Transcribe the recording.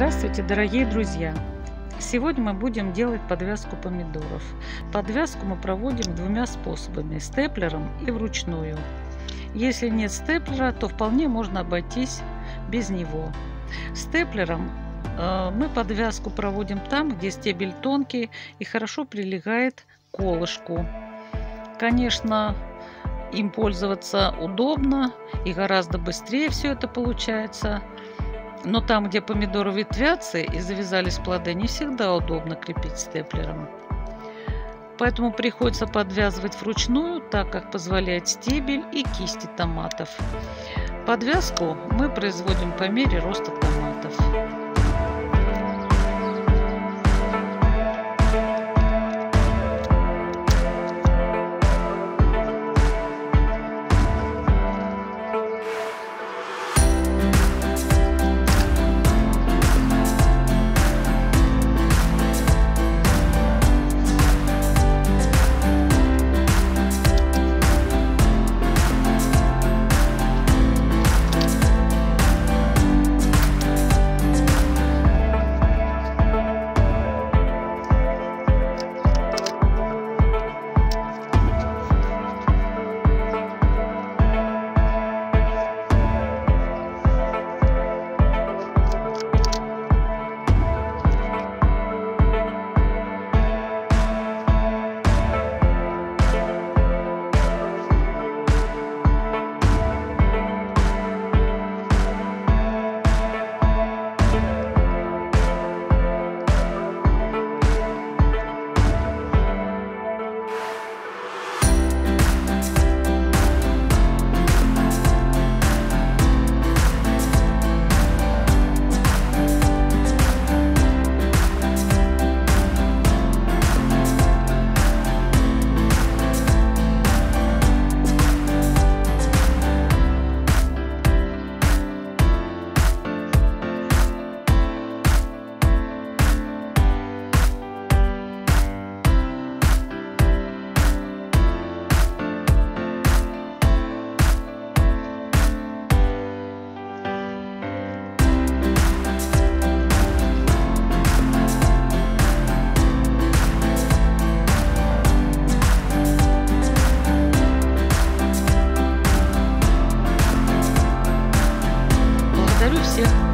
Здравствуйте, дорогие друзья! Сегодня мы будем делать подвязку помидоров. Подвязку мы проводим двумя способами – степлером и вручную. Если нет степлера, то вполне можно обойтись без него. Степлером э, мы подвязку проводим там, где стебель тонкий и хорошо прилегает к колышку. Конечно, им пользоваться удобно и гораздо быстрее все это получается – но там, где помидоры ветвятся и завязались плоды, не всегда удобно крепить степлером. Поэтому приходится подвязывать вручную, так как позволяет стебель и кисти томатов. Подвязку мы производим по мере роста томатов. you.